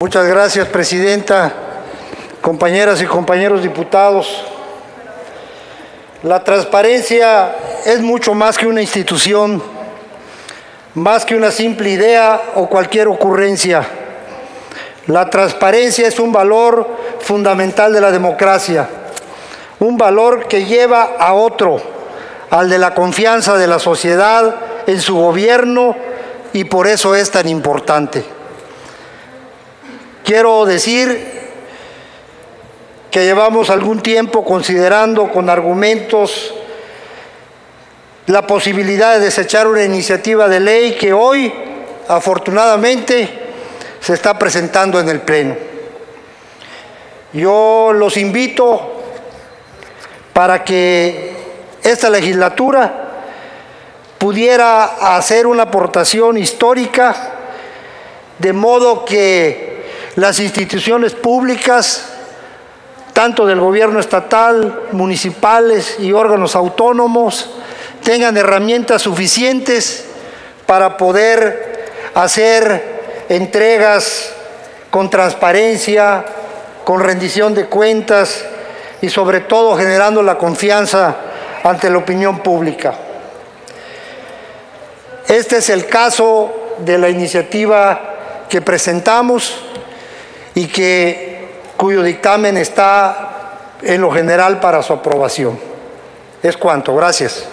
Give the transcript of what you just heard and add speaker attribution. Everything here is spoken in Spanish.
Speaker 1: Muchas gracias, Presidenta, compañeras y compañeros diputados. La transparencia es mucho más que una institución, más que una simple idea o cualquier ocurrencia. La transparencia es un valor fundamental de la democracia, un valor que lleva a otro, al de la confianza de la sociedad en su gobierno y por eso es tan importante. Quiero decir que llevamos algún tiempo considerando con argumentos la posibilidad de desechar una iniciativa de ley que hoy, afortunadamente, se está presentando en el Pleno. Yo los invito para que esta legislatura pudiera hacer una aportación histórica de modo que las instituciones públicas tanto del gobierno estatal, municipales y órganos autónomos, tengan herramientas suficientes para poder hacer entregas con transparencia, con rendición de cuentas y sobre todo generando la confianza ante la opinión pública. Este es el caso de la iniciativa que presentamos y que cuyo dictamen está en lo general para su aprobación. Es cuanto. Gracias.